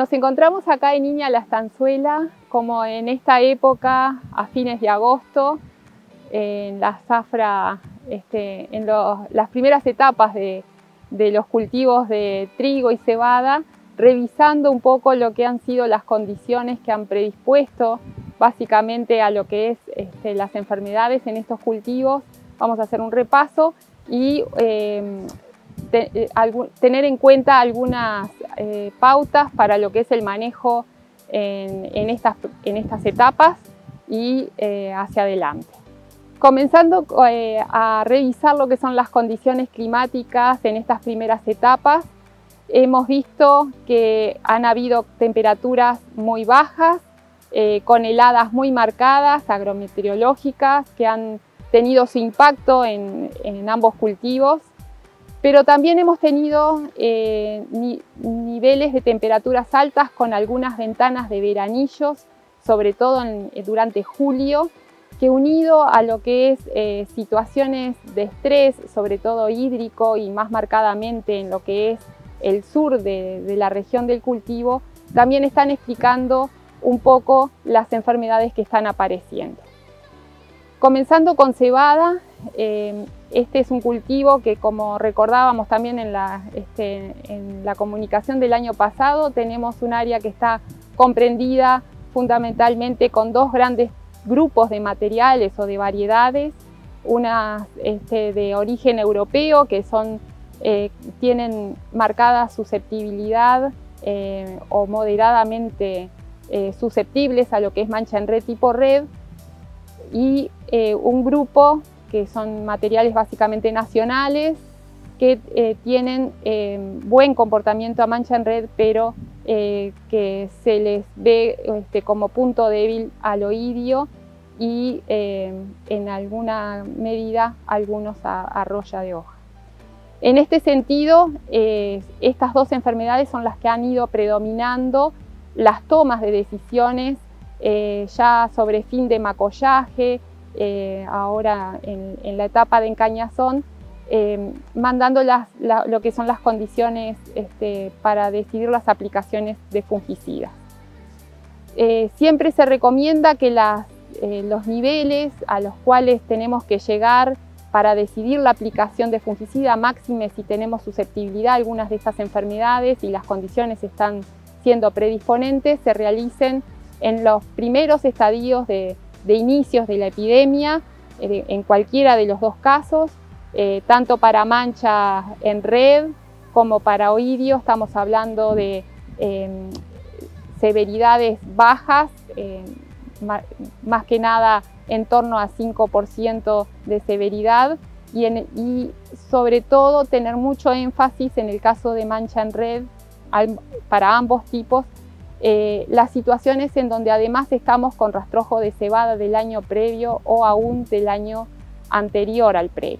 Nos encontramos acá en Niña La Estanzuela, como en esta época, a fines de agosto, en la zafra, este, en las primeras etapas de, los cultivos de trigo y cebada, revisando un poco lo que han sido las condiciones que han predispuesto básicamente a lo que es este, las enfermedades en estos cultivos. Vamos a hacer un repaso y eh, eh, tener en cuenta algunas eh, pautas para lo que es el manejo en, estas, en estas, etapas y eh, hacia adelante. Comenzando a revisar lo que son las condiciones climáticas en estas primeras etapas, hemos visto que han habido temperaturas muy bajas, con heladas muy marcadas, agrometeorológicas, que han tenido su impacto en, en ambos cultivos pero también hemos tenido eh, niveles de temperaturas altas con algunas ventanas de veranillos, sobre todo eh, durante julio, que unido a lo que es eh, situaciones de estrés, sobre todo hídrico y más marcadamente en lo que es el sur de, de la región del cultivo, también están explicando un poco las enfermedades que están apareciendo. Comenzando con cebada, este es un cultivo que, como recordábamos también este, en la, comunicación del año pasado, tenemos un área que está comprendida fundamentalmente con dos grandes grupos de materiales o de variedades, una este, de origen europeo que son, eh, tienen marcada susceptibilidad eh, o moderadamente eh, susceptibles a lo que es mancha en red tipo red, y un grupo que son materiales básicamente nacionales, que eh, tienen eh, buen comportamiento a mancha en red, pero eh, que se les ve este, como punto débil al oidio y en alguna medida algunos a, a de hoja. En este sentido, estas dos enfermedades son las que han ido predominando las tomas de decisiones ya sobre fin de macollaje, eh, ahora en, la etapa de encañazón, eh, mandando lo que son las condiciones este, para decidir las aplicaciones de fungicidas. Eh, siempre se recomienda que los niveles a los cuales tenemos que llegar para decidir la aplicación de fungicida máxime si tenemos susceptibilidad a algunas de estas enfermedades y las condiciones están siendo predisponentes, se realicen en los primeros estadios de, de inicios de la epidemia, eh, en cualquiera de los dos casos, eh, tanto para mancha en red como para oidio, estamos hablando de em, severidades bajas, em, más que nada en torno a 5% de severidad. Y, y, sobre todo tener mucho énfasis en el caso de mancha en red para ambos tipos eh, las situaciones en donde además estamos con rastrojo de cebada del año previo o aún del año anterior al previo,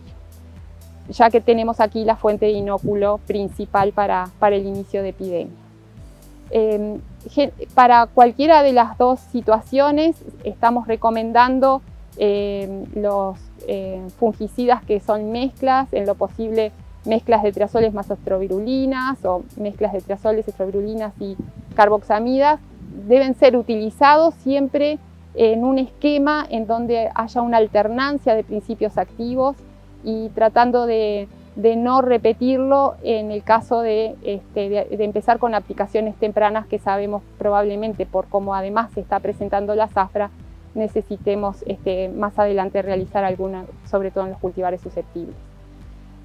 ya que tenemos aquí la fuente de inóculo principal para, el inicio de epidemia. Em, para cualquiera de las dos situaciones estamos recomendando em, los em, fungicidas que son mezclas, en lo posible mezclas de triazoles más estrovirulinas o mezclas de triazoles, estrovirulinas y carboxamidas deben ser utilizados siempre en un esquema en donde haya una alternancia de principios activos y tratando de, no repetirlo en el caso este, de, empezar con aplicaciones tempranas que sabemos probablemente por cómo además se está presentando la zafra necesitemos este, más adelante realizar alguna, sobre todo en los cultivares susceptibles.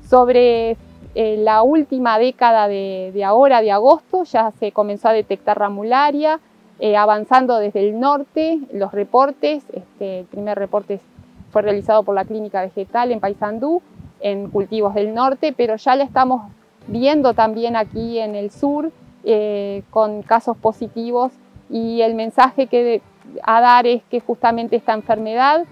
Sobre eh, la última década de, ahora, de agosto, ya se comenzó a detectar ramularia, eh, avanzando desde el norte, los reportes, este, el primer reporte fue realizado por la Clínica Vegetal en Paysandú, en cultivos del norte, pero ya la estamos viendo también aquí en el sur, eh, con casos positivos, y el mensaje que a dar es que justamente esta enfermedad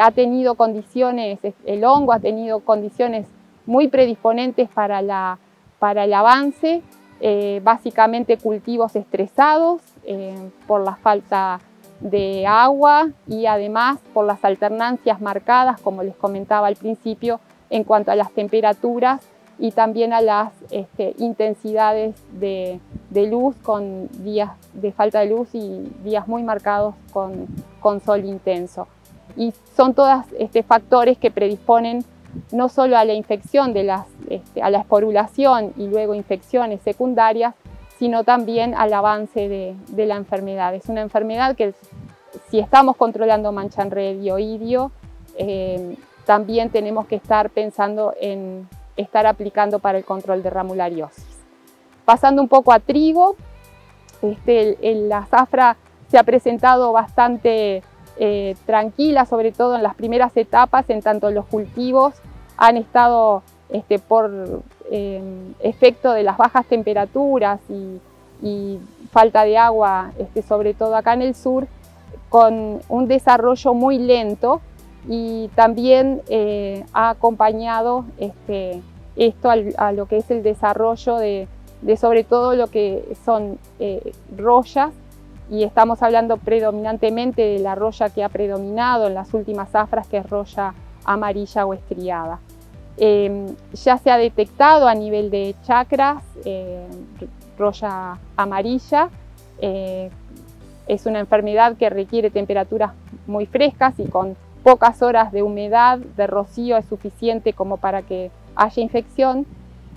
ha tenido condiciones, el hongo ha tenido condiciones muy predisponentes para, para el avance, eh, básicamente cultivos estresados eh, por la falta de agua y además por las alternancias marcadas, como les comentaba al principio, en cuanto a las temperaturas y también a las este, intensidades de, de luz con días de falta de luz y días muy marcados con, con sol intenso. Y son todos este, factores que predisponen no solo a la infección, este, a la esporulación y luego infecciones secundarias, sino también al avance de, la enfermedad. Es una enfermedad que si estamos controlando mancha en eh, también tenemos que estar pensando en estar aplicando para el control de ramulariosis. Pasando un poco a trigo, este, la zafra se ha presentado bastante eh, tranquila, sobre todo en las primeras etapas, en tanto los cultivos han estado este, por eh, efecto de las bajas temperaturas y, falta de agua, este, sobre todo acá en el sur, con un desarrollo muy lento y también eh, ha acompañado este, esto a lo que es el desarrollo de, sobre todo lo que son eh, y estamos hablando predominantemente de la roya que ha predominado en las últimas zafras que es roya amarilla o estriada. Em, ya se ha detectado a nivel de chacras eh, roya amarilla, es una enfermedad que requiere temperaturas muy frescas y con pocas horas de humedad, de rocío es suficiente como para que haya infección.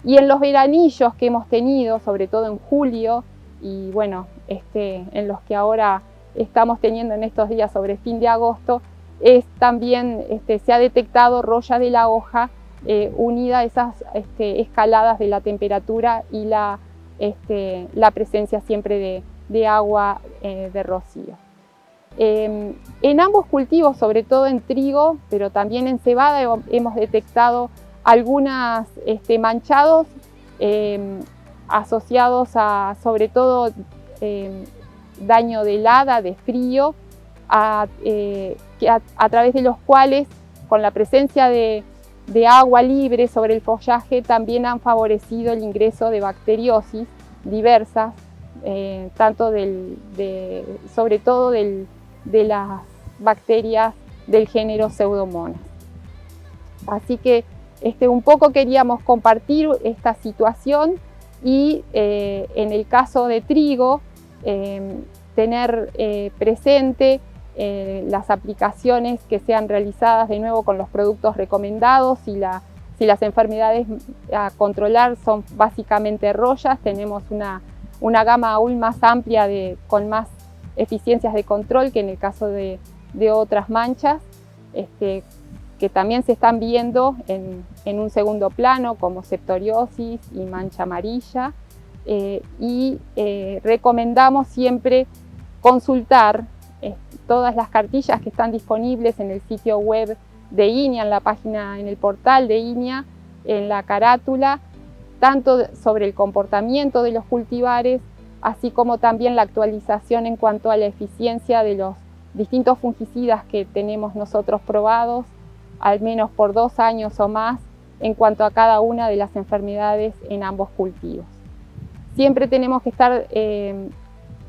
Y en los veranillos que hemos tenido, sobre todo en julio, y bueno, este, en los que ahora estamos teniendo en estos días sobre fin de agosto, es también este, se ha detectado roya de la hoja eh, unida a esas este, escaladas de la temperatura y la, este, la presencia siempre de, agua eh, de rocío. Em, en ambos cultivos, sobre todo en trigo, pero también en cebada, hemos detectado algunos este, manchados em, asociados a, sobre todo, em, daño de helada, de frío, eh, a, través de los cuales, con la presencia de, agua libre sobre el follaje, también han favorecido el ingreso de bacteriosis diversas, eh, tanto sobre todo del, de las bacterias del género Pseudomonas. Así que este, un poco queríamos compartir esta situación y eh, en el caso de trigo, em, tener eh, presente eh, las aplicaciones que sean realizadas de nuevo con los productos recomendados y si las enfermedades a controlar son básicamente rollas, tenemos una, una gama aún más amplia de, con más eficiencias de control que en el caso de, otras manchas, este, que también se están viendo en, un segundo plano como septoriosis y mancha amarilla. Eh, y eh, recomendamos siempre consultar todas las cartillas que están disponibles en el sitio web de INIA, en la página, en el portal de INIA, en la carátula, tanto sobre el comportamiento de los cultivares así como también la actualización en cuanto a la eficiencia de los distintos fungicidas que tenemos nosotros probados, al menos por dos años o más, en cuanto a cada una de las enfermedades en ambos cultivos. Siempre tenemos que estar eh,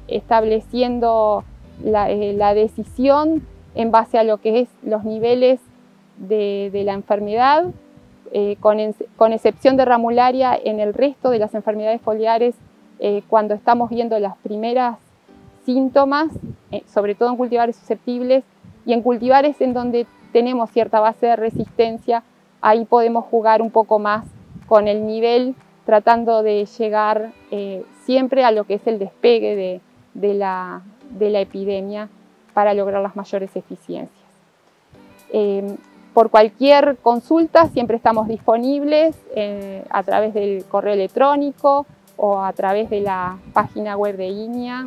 estableciendo eh, la, decisión en base a lo que es los niveles de, la enfermedad, eh, con, con excepción de ramularia, en el resto de las enfermedades foliares eh, cuando estamos viendo las primeras síntomas, sobre todo en cultivares susceptibles y en cultivares en donde tenemos cierta base de resistencia, ahí podemos jugar un poco más con el nivel, tratando de llegar siempre a lo que es el despegue de, la, epidemia para lograr las mayores eficiencias. por cualquier consulta siempre estamos disponibles a través del correo electrónico, o a través de la página web de INIA.